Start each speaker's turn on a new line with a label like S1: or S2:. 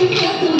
S1: sempre pensando